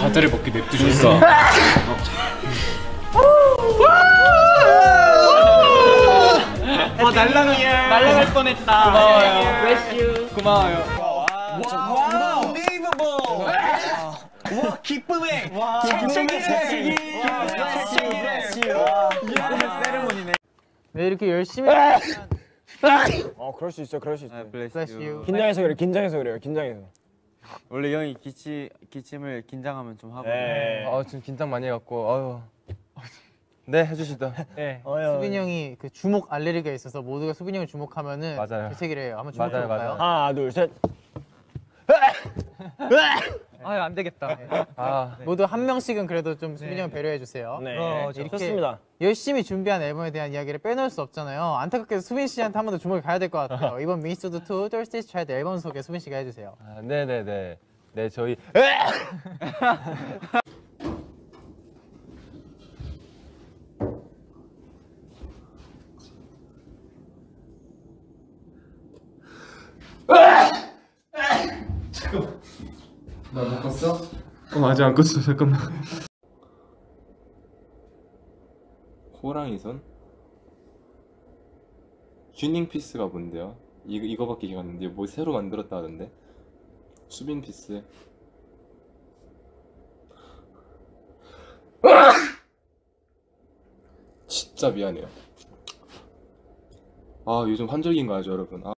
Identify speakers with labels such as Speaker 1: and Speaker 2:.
Speaker 1: 과자를 먹게 냅두셨어.
Speaker 2: 아 날라갈 날라갈 뻔했다. 고마워요. 고마워요.
Speaker 3: 와, unbelievable. 와, 기쁨의 기쁨의 세상이. 세레모니네.
Speaker 4: 네 이렇게 열심히
Speaker 3: 어, 그럴 수 있어, 그럴 수 있어.
Speaker 4: bless you.
Speaker 3: 긴장해서 그래, 긴장해서 그래요, 긴장해서.
Speaker 2: 원래 형이 기침 기침을 긴장하면 좀 하고.
Speaker 3: 네.
Speaker 5: 아 지금 긴장 많이 해갖고 아유 네 해주시다
Speaker 4: 네. 수빈이 형이 그 주목 알레르기가 있어서 모두가 수빈이 형을 주목하면은
Speaker 5: 맞아요.
Speaker 4: 되새기를 해요. 한번
Speaker 5: 맞아요,
Speaker 4: 주목해볼까요?
Speaker 5: 맞아요.
Speaker 3: 하나, 둘, 셋.
Speaker 4: 아유 안 되겠다.
Speaker 5: 아
Speaker 4: 모두 한 명씩은 그래도 좀 수빈이 형 배려해 주세요.
Speaker 3: 네,
Speaker 4: 이렇게
Speaker 3: 좋습니다.
Speaker 4: 열심히 준비한 앨범에 대한 이야기를 빼놓을 수 없잖아요. 안타깝게도 수빈 씨한테 한 번 더 주목이 가야 될 것 같아요. 이번 미스터드 2 Thirsty Child 앨범 소개 수빈 씨가 해주세요.
Speaker 5: 아, 네네네 네 저희
Speaker 1: 나못 껐어? 어 아직 안 껐어. 잠깐만. 호랑이 손? 튜닝 피스가 뭔데요? 이거 이거밖에 기억 안 나는데 뭐 새로 만들었다 하던데. 수빈 피스. 진짜 미안해요. 아 요즘 환절기인 거 알죠 여러분? 아.